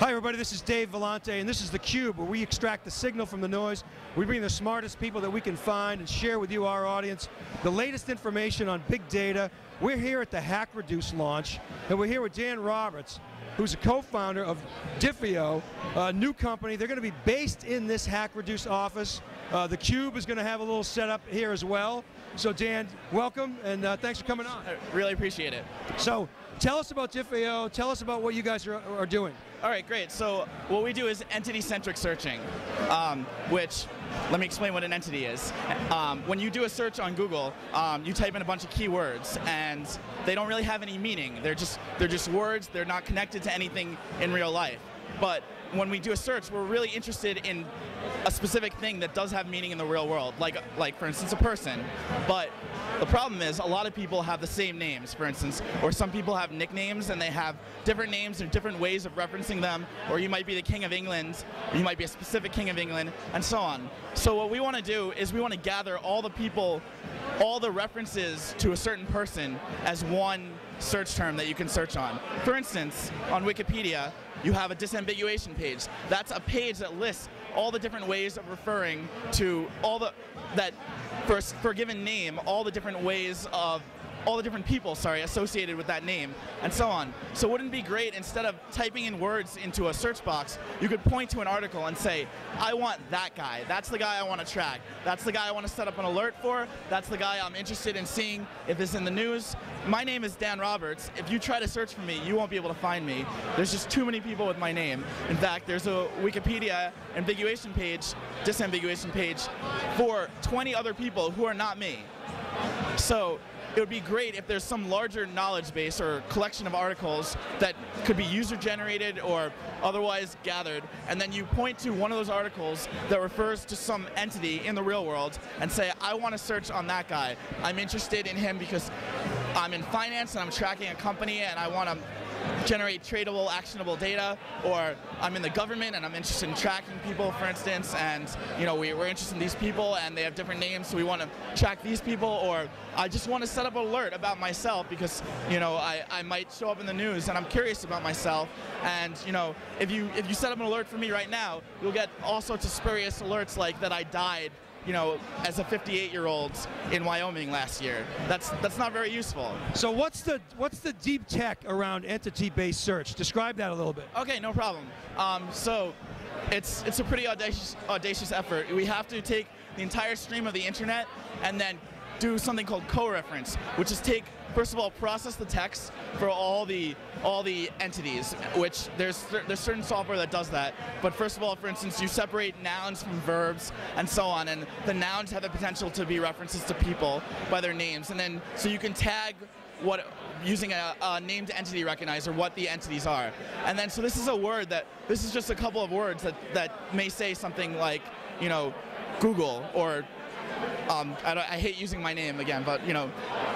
Hi, everybody. This is Dave Vellante, and this is the Cube, where we extract the signal from the noise. We bring the smartest people that we can find and share with you, our audience, the latest information on big data. We're here at the HackReduce launch, and we're here with Dan Roberts, who's a co-founder of Diffeo, a new company. They're going to be based in this HackReduce office. Uh, the Cube is going to have a little setup here as well. So, Dan, welcome, and uh, thanks for coming on. I really appreciate it. So, tell us about Diffeo. Tell us about what you guys are, are doing. All right, great. So what we do is entity-centric searching, um, which let me explain what an entity is. Um, when you do a search on Google, um, you type in a bunch of keywords, and they don't really have any meaning. They're just they're just words. They're not connected to anything in real life. But when we do a search, we're really interested in a specific thing that does have meaning in the real world, like like for instance a person. But the problem is a lot of people have the same names, for instance, or some people have nicknames and they have different names and different ways of referencing them, or you might be the King of England, or you might be a specific King of England, and so on. So what we want to do is we want to gather all the people, all the references to a certain person as one search term that you can search on. For instance, on Wikipedia, you have a disambiguation page. That's a page that lists all the different ways of referring to all the that for, for a given name, all the different ways of all the different people, sorry, associated with that name, and so on. So wouldn't it be great, instead of typing in words into a search box, you could point to an article and say, I want that guy. That's the guy I want to track. That's the guy I want to set up an alert for. That's the guy I'm interested in seeing if it's in the news. My name is Dan Roberts. If you try to search for me, you won't be able to find me. There's just too many people with my name. In fact, there's a Wikipedia ambiguation page, disambiguation page, for 20 other people who are not me. So it would be great if there's some larger knowledge base or collection of articles that could be user generated or otherwise gathered, and then you point to one of those articles that refers to some entity in the real world and say, I want to search on that guy. I'm interested in him because I'm in finance and I'm tracking a company and I want to generate tradable, actionable data, or I'm in the government and I'm interested in tracking people, for instance, and you know we, are interested in these people and they have different names, so we want to track these people, or I just want to set up an alert about myself because you know I, I might show up in the news and I'm curious about myself, and you know if you if you set up an alert for me right now, you'll get all sorts of spurious alerts like that I died you know, as a 58-year-old in Wyoming last year. That's that's not very useful. So what's the what's the deep tech around entity-based search? Describe that a little bit. Okay, no problem. Um, so it's it's a pretty audacious audacious effort. We have to take the entire stream of the internet and then do something called co-reference, which is take first of all process the text for all the all the entities which there's there's certain software that does that. But first of all for instance you separate nouns from verbs and so on and the nouns have the potential to be references to people by their names. And then so you can tag what using a, a, named entity recognizer what the entities are. And then so this is a word that this is just a couple of words that that may say something like you know Google or um, I, I, hate using my name again, but you know,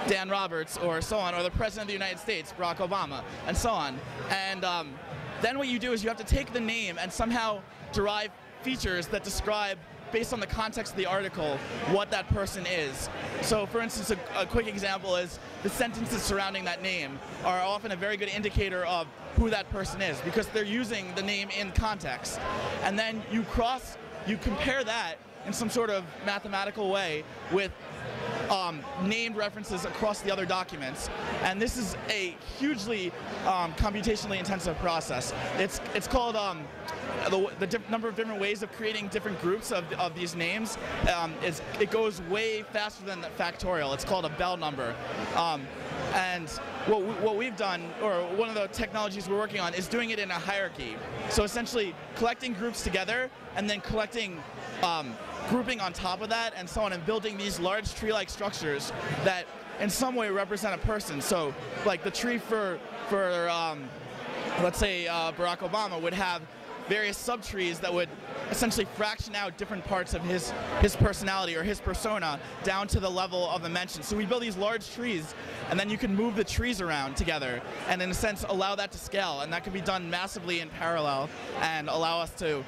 Dan Roberts or so on, or the President of the United States, Barack Obama, and so on. And um, then what you do is you have to take the name and somehow derive features that describe based on the context of the article, what that person is. So for instance, a, a, quick example is the sentences surrounding that name are often a very good indicator of who that person is because they're using the name in context. And then you cross, you compare that in some sort of mathematical way with um, named references across the other documents. And this is a hugely um, computationally intensive process. It's, it's called um, the, the number of different ways of creating different groups of, of these names. Um, is, it goes way faster than the factorial. It's called a Bell number. And what, we, what we've done, or one of the technologies we're working on, is doing it in a hierarchy. So essentially collecting groups together and then collecting um, grouping on top of that and so on and building these large tree-like structures that in some way represent a person. So like the tree for, for um, let's say uh, Barack Obama would have various subtrees that would essentially fraction out different parts of his his personality or his persona down to the level of the mention. So we build these large trees and then you can move the trees around together and in a sense allow that to scale and that can be done massively in parallel and allow us to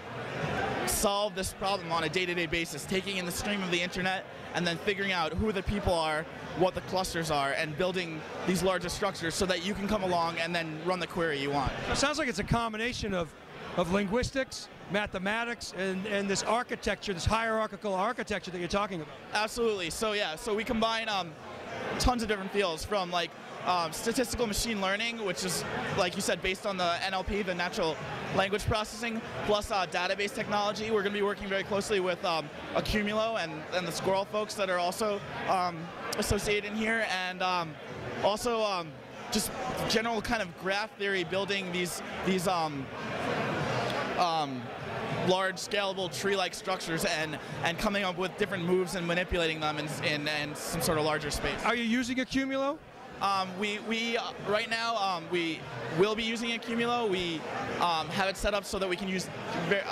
solve this problem on a day-to-day basis, taking in the stream of the internet and then figuring out who the people are, what the clusters are, and building these larger structures so that you can come along and then run the query you want. Sounds like it's a combination of of linguistics, mathematics, and, and this architecture, this hierarchical architecture that you're talking about. Absolutely. So yeah, so we combine um, tons of different fields from like um, statistical machine learning, which is like you said, based on the NLP, the natural language processing, plus uh, database technology. We're going to be working very closely with um, Accumulo and, and the Sqrrl folks that are also um, associated in here, and um, also um, just general kind of graph theory, building these these um, large scalable tree-like structures and and coming up with different moves and manipulating them in, in, in some sort of larger space. Are you using Accumulo? Um, we we uh, right now um, we will be using Accumulo. We um, have it set up so that we can use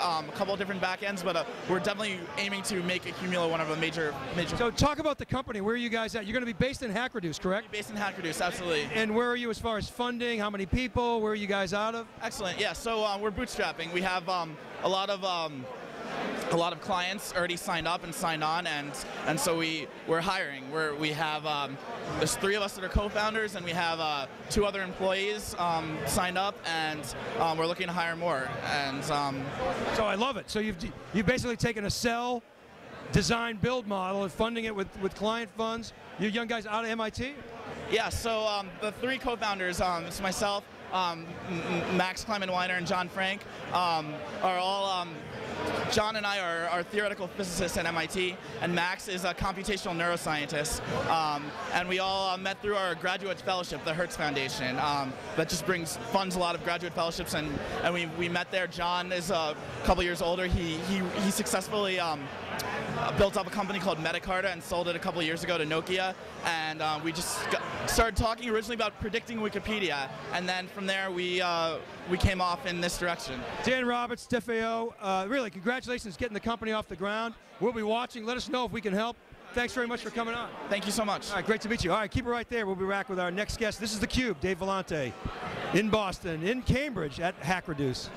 um, a couple of different backends, but uh, we're definitely aiming to make Accumulo one of the major major. So talk about the company. Where are you guys at? You're going to be based in Hack Reduce, correct? based in HackReduce, absolutely. And where are you as far as funding? How many people? Where are you guys out of? Excellent. Yeah. So uh, we're bootstrapping. We have um, a lot of um, a lot of clients already signed up and signed on, and and so we we're hiring. We're we have um, there's three of us that are co-founders, and we have uh, two other employees um, signed up, and um, we're looking to hire more. And um, So I love it. So you've you've basically taken a sell, design, build model and funding it with, with client funds. You young guys out of MIT? yeah, so um, the three co-founders, um, it's myself, um, M- M- Max Kleiman-Weiner, and John Frank, um, are all. John and I are, are theoretical physicists at MIT, and Max is a computational neuroscientist. Um, and we all uh, met through our graduate fellowship, the Hertz Foundation, um, that just brings funds a lot of graduate fellowships. And, and we, we met there. John is a couple years older. He he, he successfully um, built up a company called MetaCarta and sold it a couple years ago to Nokia. And uh, we just got, started talking originally about predicting Wikipedia, and then from there we uh, we came off in this direction. Dan Roberts, Diffeo, uh, really congratulations getting the company off the ground. We'll be watching. Let us know if we can help. Thanks very much for coming on. Thank you so much. All right, great to meet you. All right, keep it right there. We'll be back with our next guest. This is theCUBE, Dave Vellante, in Boston, in Cambridge at Hack Reduce.